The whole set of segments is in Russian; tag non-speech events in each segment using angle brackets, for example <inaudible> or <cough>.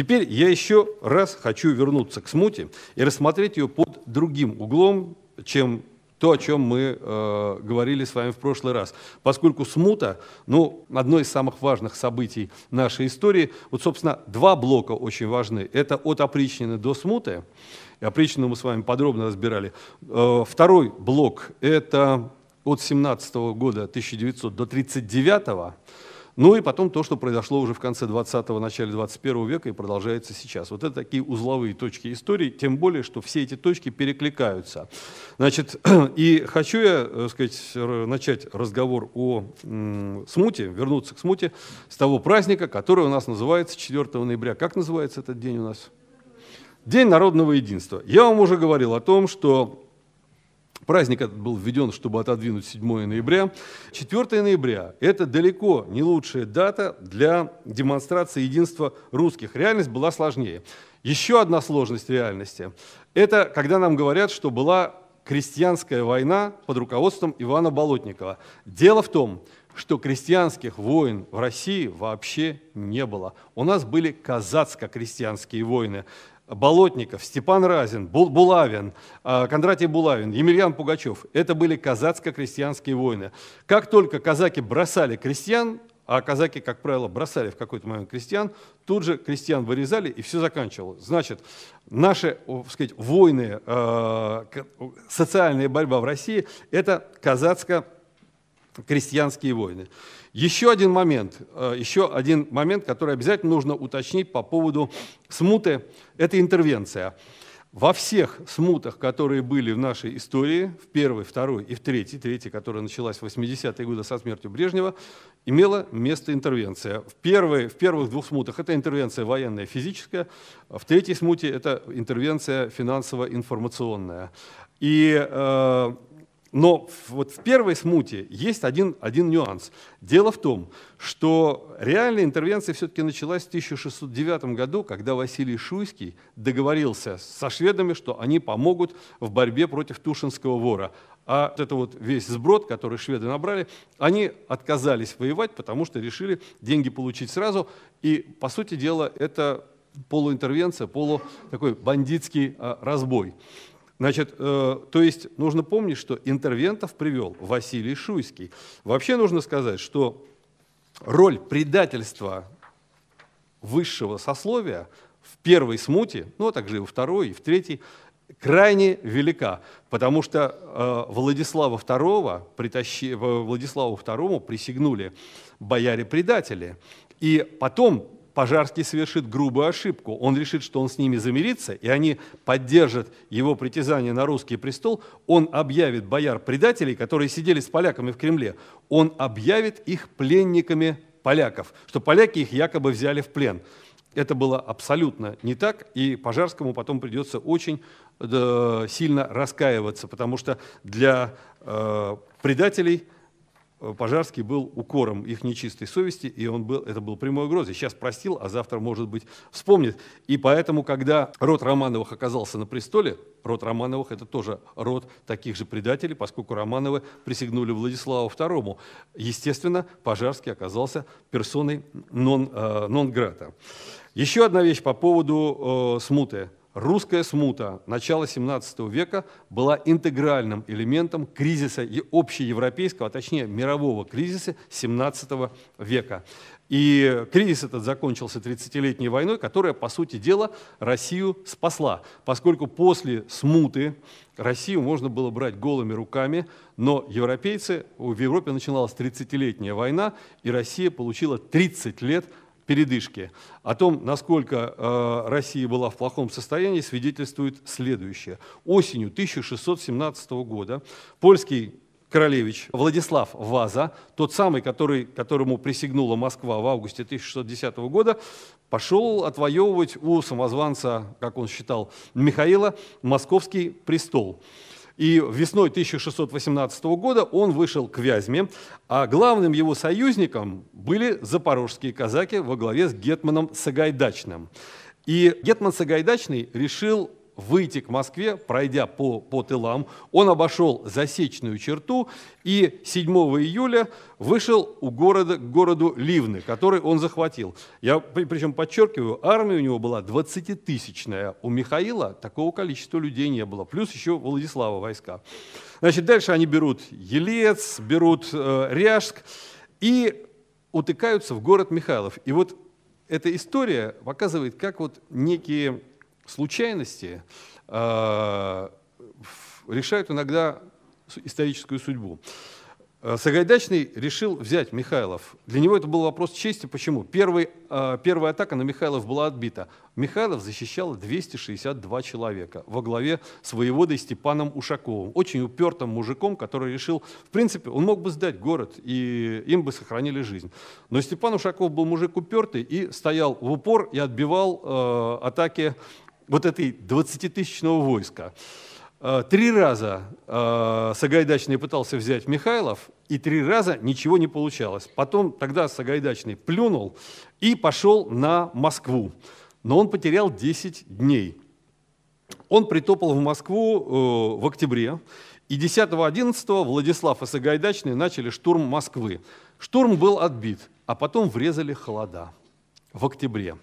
Теперь я еще раз хочу вернуться к смуте и рассмотреть ее под другим углом, чем то, о чем мы э, говорили с вами в прошлый раз. Поскольку смута, ну, одно из самых важных событий нашей истории, вот, собственно, два блока очень важны. Это от опричнины до смуты, и опричнину мы с вами подробно разбирали. Э, второй блок – это от 17 года 1900 до 1939 ну и потом то, что произошло уже в конце 20-го, начале 21 века и продолжается сейчас. Вот это такие узловые точки истории, тем более, что все эти точки перекликаются. Значит, <clears throat> и хочу я, э, сказать, начать разговор о смуте, вернуться к смуте с того праздника, который у нас называется 4 ноября. Как называется этот день у нас? День народного единства. Я вам уже говорил о том, что Праздник этот был введен, чтобы отодвинуть 7 ноября. 4 ноября – это далеко не лучшая дата для демонстрации единства русских. Реальность была сложнее. Еще одна сложность реальности – это когда нам говорят, что была крестьянская война под руководством Ивана Болотникова. Дело в том, что крестьянских войн в России вообще не было. У нас были казацко-крестьянские войны. Болотников, Степан Разин, Булавин, а, Кондратий Булавин, Емельян Пугачев. Это были казацко-крестьянские войны. Как только казаки бросали крестьян, а казаки, как правило, бросали в какой-то момент крестьян, тут же крестьян вырезали, и все заканчивалось. Значит, наши сказать, войны, э, социальная борьба в России – это казацко-крестьянские войны. Еще один момент, э, еще один момент, который обязательно нужно уточнить по поводу смуты, это интервенция. Во всех смутах, которые были в нашей истории, в первой, второй и в третьей, третья, которая началась в 80-е годы со смертью Брежнева, имела место интервенция. В, первой, в первых двух смутах это интервенция военная, физическая, в третьей смуте это интервенция финансово-информационная. И э, но вот в первой смуте есть один, один нюанс. Дело в том, что реальная интервенция все-таки началась в 1609 году, когда Василий Шуйский договорился со шведами, что они помогут в борьбе против Тушинского вора. А вот это вот весь сброд, который шведы набрали, они отказались воевать, потому что решили деньги получить сразу. И, по сути дела, это полуинтервенция, полу такой бандитский а, разбой. Значит, э, то есть нужно помнить, что интервентов привел Василий Шуйский. Вообще нужно сказать, что роль предательства высшего сословия в первой смуте, ну а также и во второй, и в третьей, крайне велика, потому что э, Владислава II, притащи, Владиславу II присягнули бояре-предатели. И потом Пожарский совершит грубую ошибку. Он решит, что он с ними замирится, и они поддержат его притязание на русский престол. Он объявит бояр-предателей, которые сидели с поляками в Кремле, он объявит их пленниками поляков, что поляки их якобы взяли в плен. Это было абсолютно не так, и Пожарскому потом придется очень э, сильно раскаиваться, потому что для э, предателей – Пожарский был укором их нечистой совести, и он был, это был прямой угрозой. Сейчас простил, а завтра, может быть, вспомнит. И поэтому, когда род Романовых оказался на престоле, род Романовых – это тоже род таких же предателей, поскольку Романовы присягнули Владиславу II. Естественно, Пожарский оказался персоной нон-грата. Нон Еще одна вещь по поводу э, смуты Русская смута начала XVII века была интегральным элементом кризиса общеевропейского, а точнее мирового кризиса XVII века. И кризис этот закончился 30-летней войной, которая, по сути дела, Россию спасла, поскольку после смуты Россию можно было брать голыми руками, но европейцы, в Европе начиналась 30-летняя война, и Россия получила 30 лет передышки. О том, насколько э, Россия была в плохом состоянии, свидетельствует следующее. Осенью 1617 года польский королевич Владислав Ваза, тот самый, который, которому присягнула Москва в августе 1610 года, пошел отвоевывать у самозванца, как он считал, Михаила, московский престол. И весной 1618 года он вышел к Вязьме, а главным его союзником были запорожские казаки во главе с Гетманом Сагайдачным. И Гетман Сагайдачный решил выйти к Москве, пройдя по, по тылам. Он обошел засечную черту и 7 июля вышел у города, к городу Ливны, который он захватил. Я причем подчеркиваю, армия у него была 20-тысячная. У Михаила такого количества людей не было. Плюс еще Владислава войска. Значит, дальше они берут Елец, берут э, Ряжск и утыкаются в город Михайлов. И вот эта история показывает, как вот некие случайности э, решают иногда историческую судьбу. Э, Сагайдачный решил взять Михайлов. Для него это был вопрос чести. Почему? Первый, э, первая атака на Михайлов была отбита. Михайлов защищал 262 человека во главе с воеводой Степаном Ушаковым, очень упертым мужиком, который решил, в принципе, он мог бы сдать город, и им бы сохранили жизнь. Но Степан Ушаков был мужик упертый и стоял в упор и отбивал э, атаки вот этой 20-тысячного войска. Э, три раза э, Сагайдачный пытался взять Михайлов, и три раза ничего не получалось. Потом тогда Сагайдачный плюнул и пошел на Москву. Но он потерял 10 дней. Он притопал в Москву э, в октябре, и 10-11 Владислав и Сагайдачный начали штурм Москвы. Штурм был отбит, а потом врезали холода в октябре.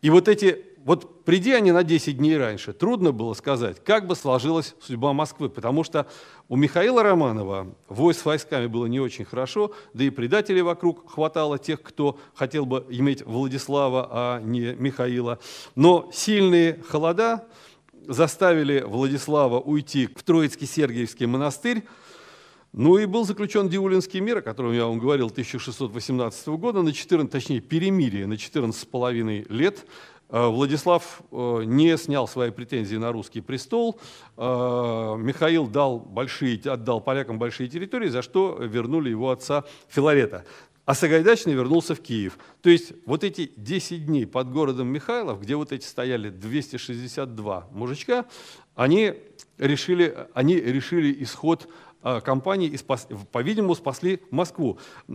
И вот эти вот приди они на 10 дней раньше, трудно было сказать, как бы сложилась судьба Москвы, потому что у Михаила Романова войск с войсками было не очень хорошо, да и предателей вокруг хватало тех, кто хотел бы иметь Владислава, а не Михаила. Но сильные холода заставили Владислава уйти в Троицкий Сергиевский монастырь, ну и был заключен Диулинский мир, о котором я вам говорил, 1618 года, на 14, точнее перемирие на 14,5 лет, Э, Владислав э, не снял свои претензии на русский престол. Э, Михаил дал большие, отдал полякам большие территории, за что вернули его отца Филарета. А Сагайдачный вернулся в Киев. То есть вот эти 10 дней под городом Михайлов, где вот эти стояли 262 мужичка, они решили, они решили исход компании, по-видимому, спасли Москву. Э,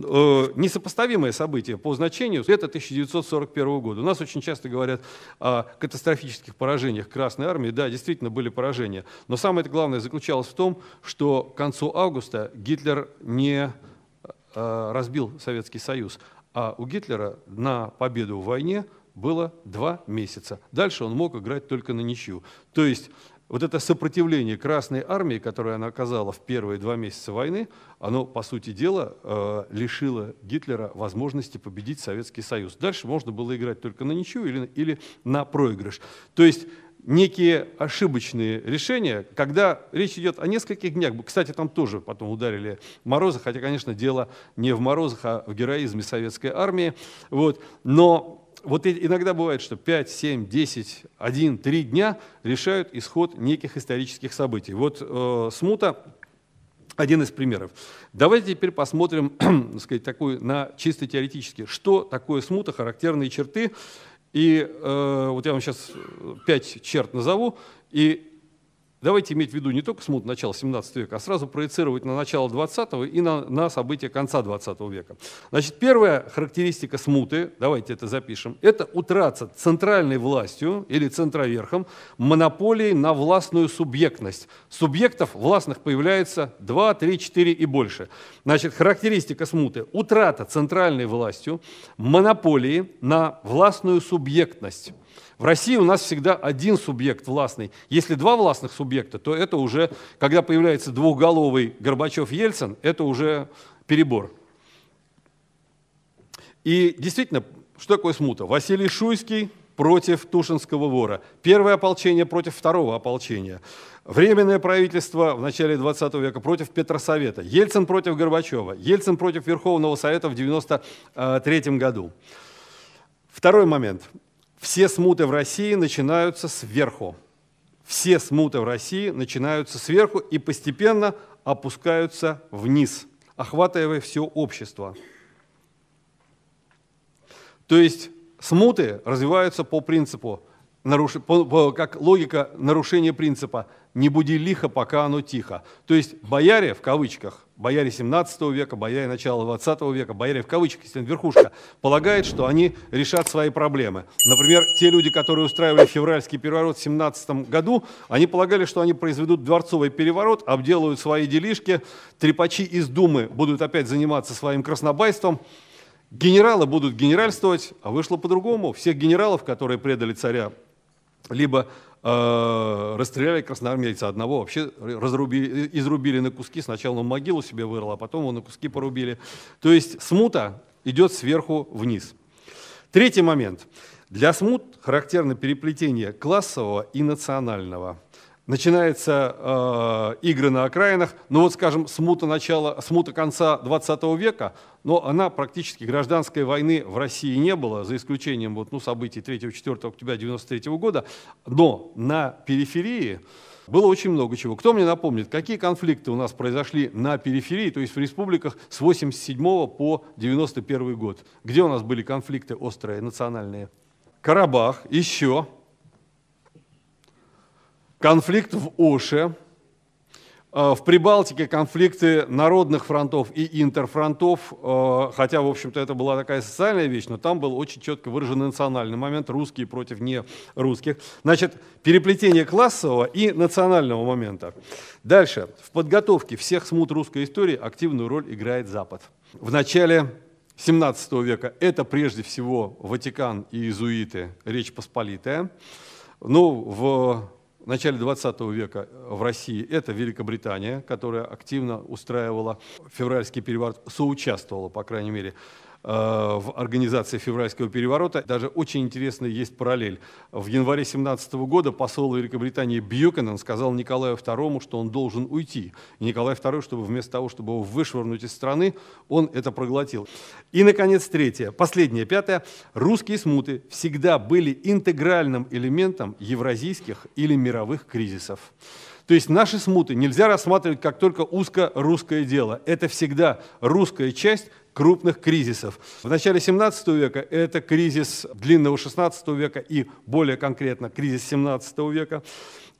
несопоставимое событие по значению – это 1941 год. У нас очень часто говорят о катастрофических поражениях Красной Армии. Да, действительно были поражения. Но самое главное заключалось в том, что к концу августа Гитлер не э, разбил Советский Союз, а у Гитлера на победу в войне было два месяца. Дальше он мог играть только на ничью. То есть вот это сопротивление Красной Армии, которое она оказала в первые два месяца войны, оно, по сути дела, э, лишило Гитлера возможности победить Советский Союз. Дальше можно было играть только на ничью или, или на проигрыш. То есть некие ошибочные решения, когда речь идет о нескольких днях. Кстати, там тоже потом ударили морозы, хотя, конечно, дело не в морозах, а в героизме советской армии. Вот. Но вот иногда бывает, что 5, 7, 10, 1, 3 дня решают исход неких исторических событий. Вот э, смута один из примеров. Давайте теперь посмотрим <clears throat> сказать, такую, на чисто теоретически, что такое смута, характерные черты. И э, вот я вам сейчас пять черт назову, и Давайте иметь в виду не только смут начала 17 века, а сразу проецировать на начало 20 и на, на события конца 20 века. Значит, первая характеристика смуты, давайте это запишем, это утрата центральной властью или центроверхом монополии на властную субъектность. Субъектов властных появляется 2, 3, 4 и больше. Значит, характеристика смуты – утрата центральной властью монополии на властную субъектность. В России у нас всегда один субъект властный. Если два властных субъекта, то это уже, когда появляется двухголовый Горбачев-Ельцин, это уже перебор. И действительно, что такое смута? Василий Шуйский против Тушинского вора. Первое ополчение против второго ополчения. Временное правительство в начале 20 века против Петросовета. Ельцин против Горбачева. Ельцин против Верховного Совета в 1993 году. Второй момент. Все смуты в России начинаются сверху. Все смуты в России начинаются сверху и постепенно опускаются вниз, охватывая все общество. То есть смуты развиваются по принципу наруш... как логика нарушения принципа «не буди лихо, пока оно тихо». То есть бояре, в кавычках, бояре 17 века, бояре начала 20 века, бояре в кавычках, если верхушка, полагает, что они решат свои проблемы. Например, те люди, которые устраивали февральский переворот в 17 году, они полагали, что они произведут дворцовый переворот, обделают свои делишки, трепачи из Думы будут опять заниматься своим краснобайством, генералы будут генеральствовать, а вышло по-другому. Всех генералов, которые предали царя либо э, расстреляли красноармейца одного, вообще разрубили, изрубили на куски, сначала он могилу себе вырыл, а потом его на куски порубили. То есть смута идет сверху вниз. Третий момент. Для смут характерно переплетение классового и национального начинаются э, игры на окраинах. Ну вот, скажем, смута, начала, смута конца 20 века, но она практически гражданской войны в России не было, за исключением вот, ну, событий 3-4 октября 1993 года. Но на периферии было очень много чего. Кто мне напомнит, какие конфликты у нас произошли на периферии, то есть в республиках с 87 по 91 год? Где у нас были конфликты острые, национальные? Карабах, еще конфликт в Оше, э, в Прибалтике конфликты народных фронтов и интерфронтов, э, хотя, в общем-то, это была такая социальная вещь, но там был очень четко выражен национальный момент, русские против не русских. Значит, переплетение классового и национального момента. Дальше. В подготовке всех смут русской истории активную роль играет Запад. В начале 17 века это прежде всего Ватикан и иезуиты, Речь Посполитая. Ну, в в начале 20 века в России это Великобритания, которая активно устраивала февральский переворот, соучаствовала, по крайней мере, в организации февральского переворота. Даже очень интересная есть параллель. В январе 17 года посол Великобритании Бьюкенен сказал Николаю II, что он должен уйти. И Николай II, чтобы вместо того, чтобы его вышвырнуть из страны, он это проглотил. И, наконец, третье, последнее, пятое. Русские смуты всегда были интегральным элементом евразийских или мировых кризисов. То есть наши смуты нельзя рассматривать как только узко-русское дело. Это всегда русская часть крупных кризисов. В начале 17 века это кризис длинного 16 века и более конкретно кризис 17 века.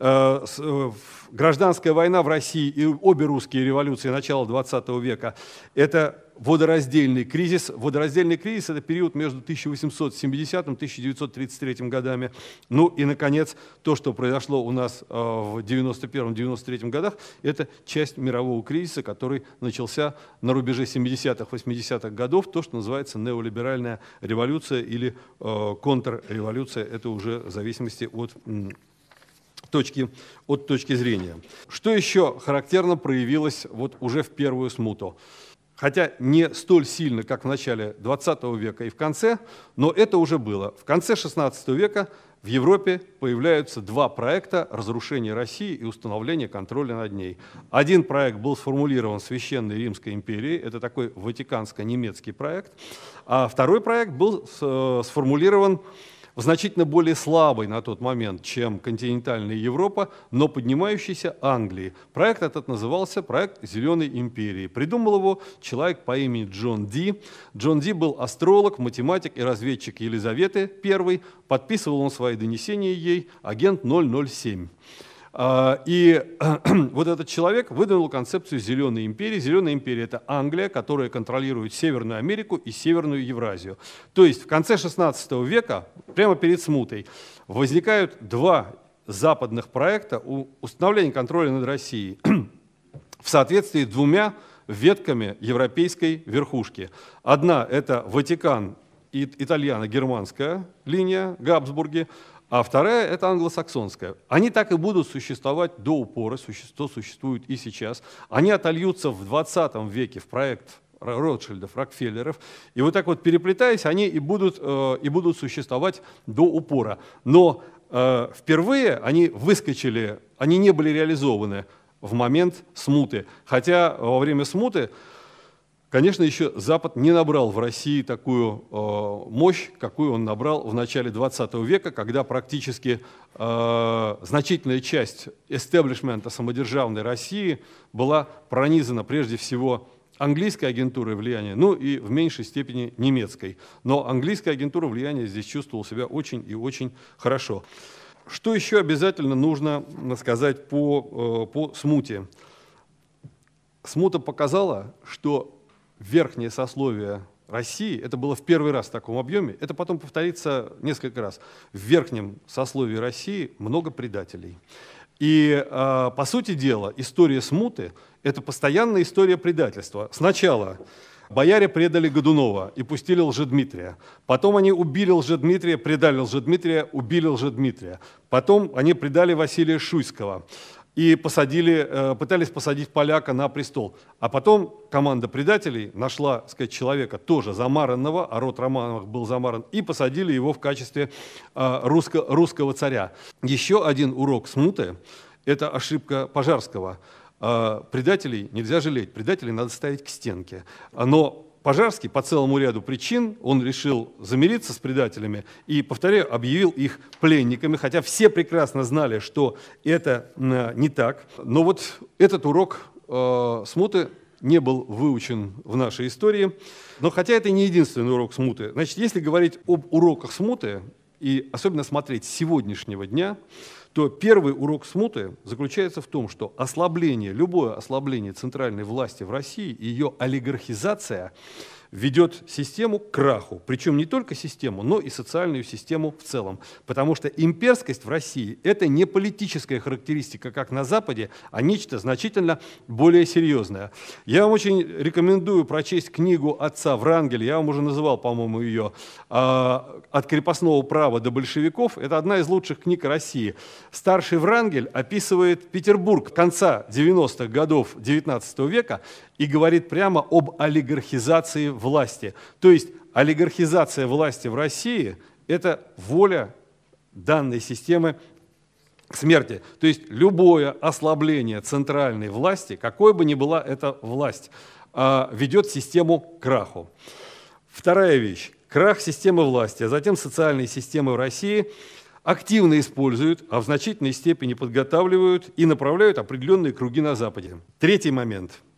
Э, э, гражданская война в России и обе русские революции начала 20 века – это водораздельный кризис. Водораздельный кризис – это период между 1870 и 1933 годами. Ну и, наконец, то, что произошло у нас э, в 91-93 годах, это часть мирового кризиса, который начался на рубеже 70-х, 80-х годов, то, что называется неолиберальная революция или контрреволюция. Это уже в зависимости от точки, от точки зрения. Что еще характерно проявилось вот уже в первую смуту? хотя не столь сильно, как в начале 20 века и в конце, но это уже было. В конце 16 века в Европе появляются два проекта разрушения России и установления контроля над ней. Один проект был сформулирован Священной Римской империей, это такой ватиканско-немецкий проект, а второй проект был э, сформулирован значительно более слабой на тот момент, чем континентальная Европа, но поднимающейся Англии. Проект этот назывался проект «Зеленой империи». Придумал его человек по имени Джон Ди. Джон Ди был астролог, математик и разведчик Елизаветы I. Подписывал он свои донесения ей агент 007. А, и <clears throat> вот этот человек выдвинул концепцию зеленой империи. Зеленая империя – это Англия, которая контролирует Северную Америку и Северную Евразию. То есть в конце XVI века, прямо перед смутой, возникают два западных проекта установления контроля над Россией <clears throat> в соответствии с двумя ветками европейской верхушки. Одна – это Ватикан, итальяно-германская линия Габсбурги, а вторая – это англосаксонская. Они так и будут существовать до упора, существо существует и сейчас. Они отольются в 20 веке в проект Ротшильдов, Рокфеллеров. И вот так вот переплетаясь, они и будут, э, и будут существовать до упора. Но э, впервые они выскочили, они не были реализованы в момент смуты. Хотя во время смуты Конечно, еще Запад не набрал в России такую э, мощь, какую он набрал в начале 20 века, когда практически э, значительная часть эстеблишмента самодержавной России была пронизана прежде всего английской агентурой влияния, ну и в меньшей степени немецкой. Но английская агентура влияния здесь чувствовала себя очень и очень хорошо. Что еще обязательно нужно сказать по, э, по смуте? Смута показала, что верхнее сословие России, это было в первый раз в таком объеме, это потом повторится несколько раз. В верхнем сословии России много предателей. И, э, по сути дела, история смуты – это постоянная история предательства. Сначала Бояре предали Годунова и пустили Лжедмитрия. Потом они убили Лжедмитрия, предали Лжедмитрия, убили Лжедмитрия. Потом они предали Василия Шуйского и посадили, э, пытались посадить поляка на престол. А потом команда предателей нашла сказать, человека тоже замаранного, а род Романовых был замаран, и посадили его в качестве э, русско, русского царя. Еще один урок смуты – это ошибка Пожарского – а, предателей нельзя жалеть, предателей надо ставить к стенке. Но Пожарский по целому ряду причин, он решил замириться с предателями и, повторяю, объявил их пленниками, хотя все прекрасно знали, что это не так. Но вот этот урок э, смуты не был выучен в нашей истории. Но хотя это не единственный урок смуты. Значит, если говорить об уроках смуты, и особенно смотреть сегодняшнего дня, то первый урок смуты заключается в том, что ослабление, любое ослабление центральной власти в России и ее олигархизация – ведет систему к краху. Причем не только систему, но и социальную систему в целом. Потому что имперскость в России – это не политическая характеристика, как на Западе, а нечто значительно более серьезное. Я вам очень рекомендую прочесть книгу отца Врангеля, я вам уже называл, по-моему, ее, а, «От крепостного права до большевиков». Это одна из лучших книг России. Старший Врангель описывает Петербург конца 90-х годов XIX века и говорит прямо об олигархизации власти. То есть олигархизация власти в России – это воля данной системы смерти. То есть любое ослабление центральной власти, какой бы ни была эта власть, а, ведет систему к краху. Вторая вещь. Крах системы власти, а затем социальные системы в России активно используют, а в значительной степени подготавливают и направляют определенные круги на Западе. Третий момент –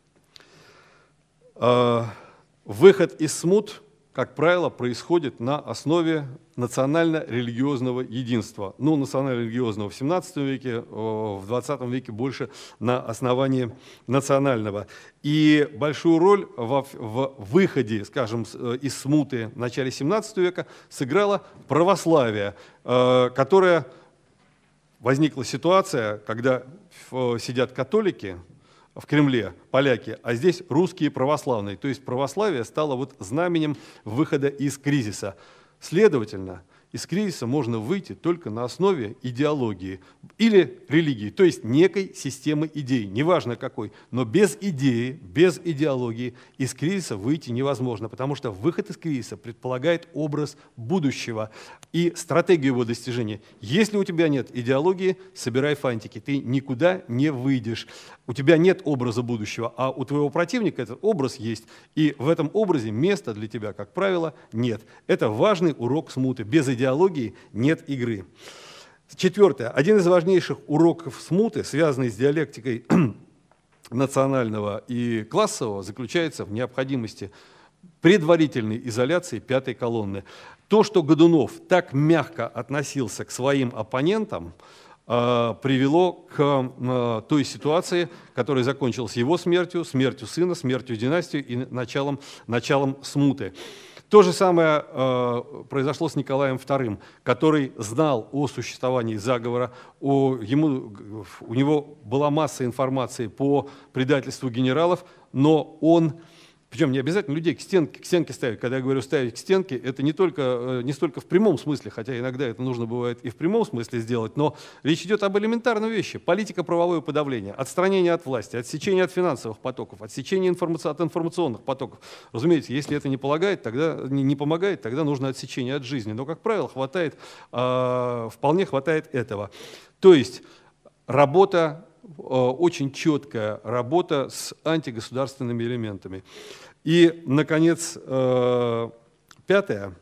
выход из смут, как правило, происходит на основе национально-религиозного единства. Ну, национально-религиозного в 17 веке, э, в 20 веке больше на основании национального. И большую роль в, в выходе, скажем, э, из смуты в начале 17 века сыграло православие, которое возникла ситуация, когда сидят католики, в Кремле поляки, а здесь русские православные. То есть православие стало вот знаменем выхода из кризиса. Следовательно, из кризиса можно выйти только на основе идеологии или религии, то есть некой системы идей, неважно какой, но без идеи, без идеологии из кризиса выйти невозможно, потому что выход из кризиса предполагает образ будущего и стратегию его достижения. Если у тебя нет идеологии, собирай фантики, ты никуда не выйдешь. У тебя нет образа будущего, а у твоего противника этот образ есть, и в этом образе места для тебя, как правило, нет. Это важный урок смуты. Без идеологии нет игры. Четвертое. Один из важнейших уроков смуты, связанный с диалектикой <clears throat> национального и классового, заключается в необходимости предварительной изоляции пятой колонны. То, что Годунов так мягко относился к своим оппонентам, привело к э, той ситуации, которая закончилась его смертью, смертью сына, смертью династии и началом, началом смуты. То же самое э, произошло с Николаем II, который знал о существовании заговора, о, ему, у него была масса информации по предательству генералов, но он причем не обязательно людей к стенке, к стенке ставить. Когда я говорю ставить к стенке, это не только, э, не столько в прямом смысле, хотя иногда это нужно бывает и в прямом смысле сделать, но речь идет об элементарной вещи. Политика правовое подавление, отстранение от власти, отсечение от финансовых потоков, отсечение информаци... от информационных потоков. Разумеется, если это не, полагает, тогда, не, не помогает, тогда нужно отсечение от жизни. Но, как правило, хватает, э, вполне хватает этого. То есть работа э, очень четкая работа с антигосударственными элементами. И, наконец, э, пятое.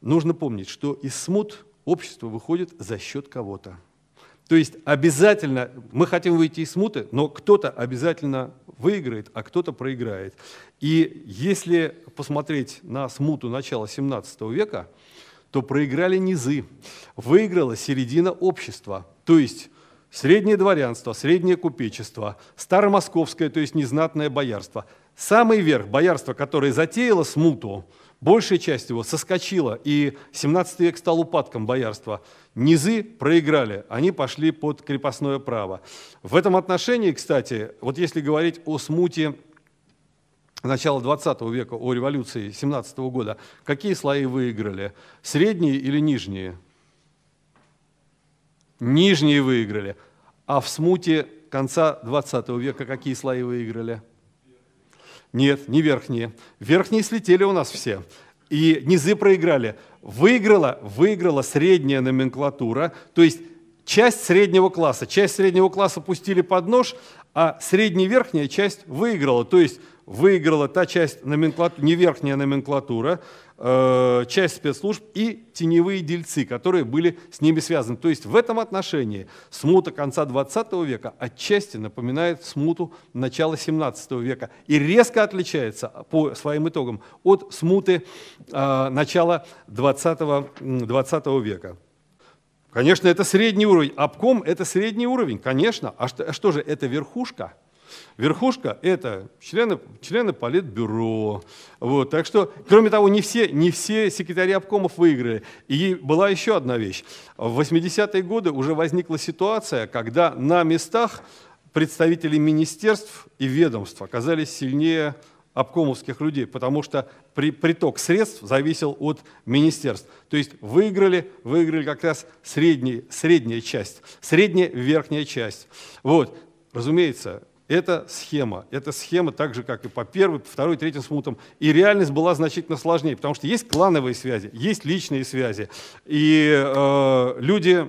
Нужно помнить, что из смут общество выходит за счет кого-то. То есть обязательно, мы хотим выйти из смуты, но кто-то обязательно выиграет, а кто-то проиграет. И если посмотреть на смуту начала 17 века, то проиграли низы, выиграла середина общества, то есть среднее дворянство, среднее купечество, старомосковское, то есть незнатное боярство. Самый верх боярства, которое затеяло смуту, большая часть его соскочила, и 17 век стал упадком боярства. Низы проиграли, они пошли под крепостное право. В этом отношении, кстати, вот если говорить о смуте начала 20 века, о революции 17 года, какие слои выиграли? Средние или нижние? Нижние выиграли. А в смуте конца 20 века какие слои выиграли? Нет, не верхние. Верхние слетели у нас все. И низы проиграли. Выиграла, выиграла средняя номенклатура, то есть часть среднего класса. Часть среднего класса пустили под нож, а средняя верхняя часть выиграла. То есть выиграла та часть номенклатуры, не верхняя номенклатура, часть спецслужб и теневые дельцы, которые были с ними связаны. То есть в этом отношении смута конца 20 века отчасти напоминает смуту начала 17 века и резко отличается по своим итогам от смуты э, начала 20, 20 века. Конечно, это средний уровень. Обком – это средний уровень, конечно. А что, а что же, это верхушка – Верхушка – это члены, члены политбюро. Вот, так что, кроме того, не все, не все секретари обкомов выиграли. И была еще одна вещь. В 80-е годы уже возникла ситуация, когда на местах представители министерств и ведомств оказались сильнее обкомовских людей, потому что при, приток средств зависел от министерств. То есть выиграли, выиграли как раз средний, средняя часть, средняя верхняя часть. Вот. Разумеется, это схема. Это схема так же, как и по первой, по второй, третьим смутам. И реальность была значительно сложнее, потому что есть клановые связи, есть личные связи. И э, люди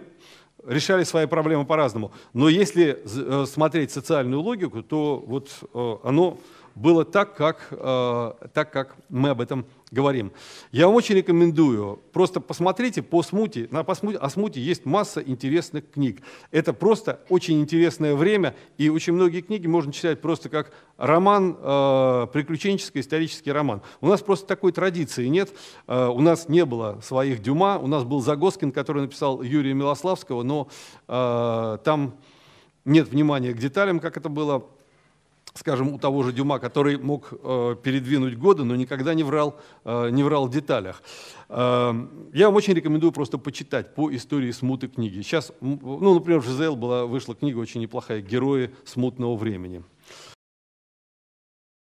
решали свои проблемы по-разному. Но если э, смотреть социальную логику, то вот э, оно было так как, э, так, как мы об этом говорим. Я вам очень рекомендую, просто посмотрите по смуте, на по смуте, о смуте есть масса интересных книг. Это просто очень интересное время, и очень многие книги можно читать просто как роман, э, приключенческий исторический роман. У нас просто такой традиции нет, э, у нас не было своих Дюма, у нас был Загоскин, который написал Юрия Милославского, но э, там нет внимания к деталям, как это было скажем, у того же Дюма, который мог э, передвинуть годы, но никогда не врал, э, не врал в деталях. Э, я вам очень рекомендую просто почитать по истории смуты книги. Сейчас, ну, например, в ЖЗЛ была, вышла книга очень неплохая «Герои смутного времени».